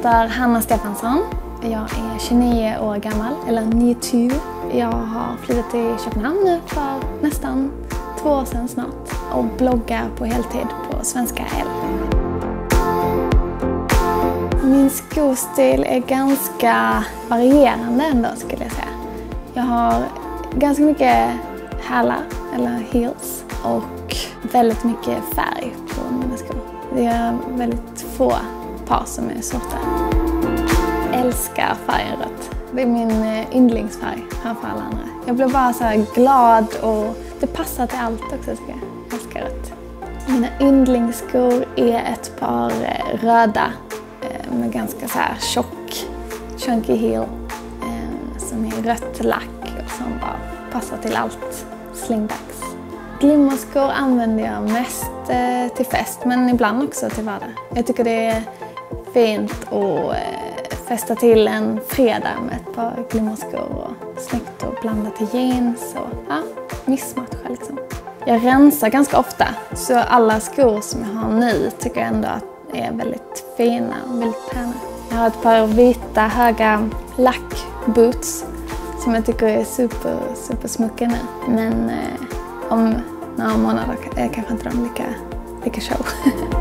heter Hanna Stefansson. Jag är 29 år gammal, eller 92. Jag har flyttat till Köpenhamn nu för nästan två år sedan snart och bloggar på heltid på Svenska L. Min skostil är ganska varierande ändå skulle jag säga. Jag har ganska mycket hälar, eller heels, och väldigt mycket färg på mina skor. Det är väldigt få par som är svarta. Jag älskar färgen rött. Det är min eh, yndlingsfärg framför alla andra. Jag blir bara så glad och det passar till allt också tycker jag. Jag älskar rött. Mina yndlingsskor är ett par eh, röda eh, med ganska så här tjock, chunky heel som är rött lack och som bara passar till allt slingdags. Glimmerskor använder jag mest till fest men ibland också till vardag. Jag tycker det är fint att eh, festa till en fredag med ett par glimmerskor och snyggt att blanda till jeans och ja, missmatcha liksom. Jag rensar ganska ofta så alla skor som jag har nu tycker jag ändå är väldigt fina och väldigt pena. Jag har ett par vita höga lackboots som jag tycker är super, super smucka nu. Men eh, om några månader är kanske inte de lika, lika show.